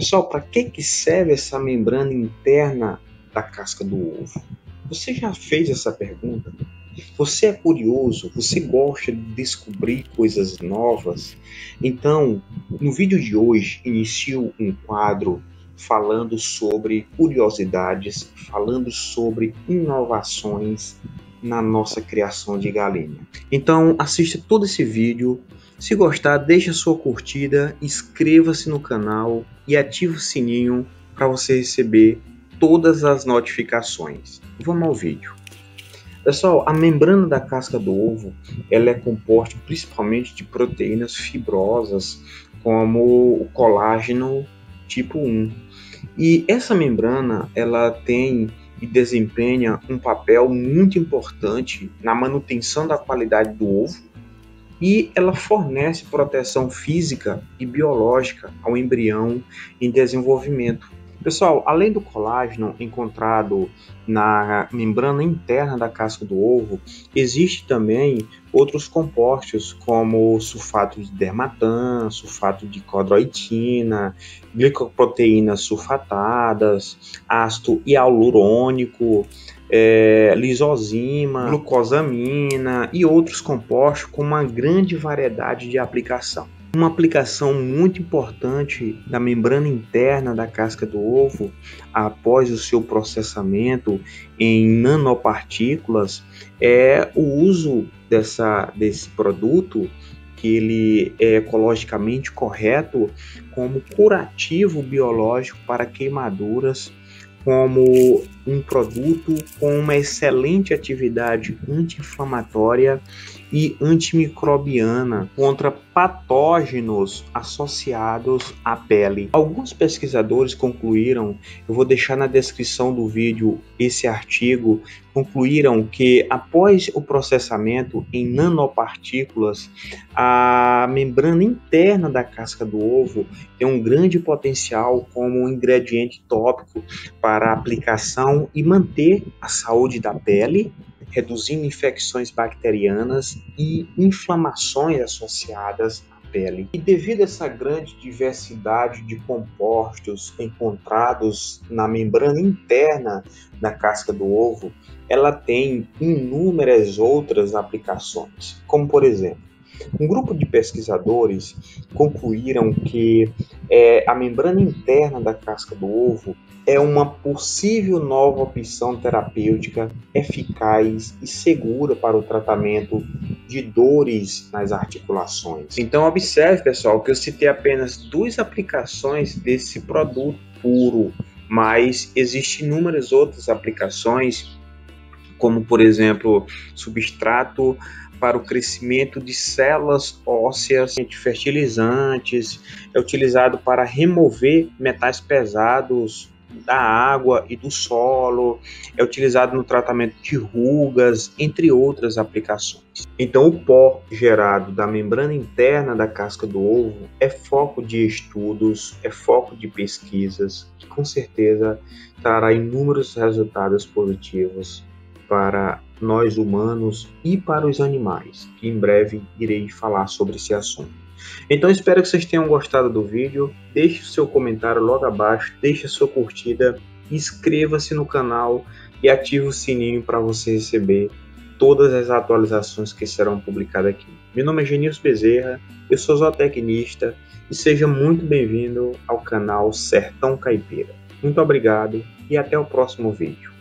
Pessoal, para que, que serve essa membrana interna da casca do ovo? Você já fez essa pergunta? Você é curioso? Você gosta de descobrir coisas novas? Então, no vídeo de hoje, inicio um quadro falando sobre curiosidades, falando sobre inovações na nossa criação de galinha. Então, assista todo esse vídeo. Se gostar, deixe a sua curtida, inscreva-se no canal e ative o sininho para você receber todas as notificações. Vamos ao vídeo. Pessoal, a membrana da casca do ovo ela é composta principalmente de proteínas fibrosas, como o colágeno tipo 1. E essa membrana ela tem e desempenha um papel muito importante na manutenção da qualidade do ovo e ela fornece proteção física e biológica ao embrião em desenvolvimento. Pessoal, além do colágeno encontrado na membrana interna da casca do ovo, existe também outros compostos como sulfato de dermatan, sulfato de codroitina, glicoproteínas sulfatadas, ácido hialurônico, é, lisozima, glucosamina e outros compostos com uma grande variedade de aplicação. Uma aplicação muito importante da membrana interna da casca do ovo, após o seu processamento em nanopartículas, é o uso dessa, desse produto que ele é ecologicamente correto como curativo biológico para queimaduras como um produto com uma excelente atividade anti-inflamatória e antimicrobiana contra patógenos associados à pele. Alguns pesquisadores concluíram, eu vou deixar na descrição do vídeo esse artigo, concluíram que após o processamento em nanopartículas, a membrana interna da casca do ovo tem um grande potencial como ingrediente tópico para aplicação e manter a saúde da pele reduzindo infecções bacterianas e inflamações associadas à pele. E devido a essa grande diversidade de compostos encontrados na membrana interna da casca do ovo, ela tem inúmeras outras aplicações, como por exemplo, um grupo de pesquisadores concluíram que é, a membrana interna da casca do ovo é uma possível nova opção terapêutica eficaz e segura para o tratamento de dores nas articulações. Então observe, pessoal, que eu citei apenas duas aplicações desse produto puro, mas existem inúmeras outras aplicações, como por exemplo, substrato para o crescimento de células ósseas, fertilizantes, é utilizado para remover metais pesados da água e do solo, é utilizado no tratamento de rugas, entre outras aplicações. Então, o pó gerado da membrana interna da casca do ovo é foco de estudos, é foco de pesquisas, que com certeza trará inúmeros resultados positivos para nós humanos e para os animais, que em breve irei falar sobre esse assunto. Então espero que vocês tenham gostado do vídeo, deixe o seu comentário logo abaixo, deixe a sua curtida, inscreva-se no canal e ative o sininho para você receber todas as atualizações que serão publicadas aqui. Meu nome é Genilson Bezerra, eu sou zootecnista e seja muito bem-vindo ao canal Sertão Caipira. Muito obrigado e até o próximo vídeo.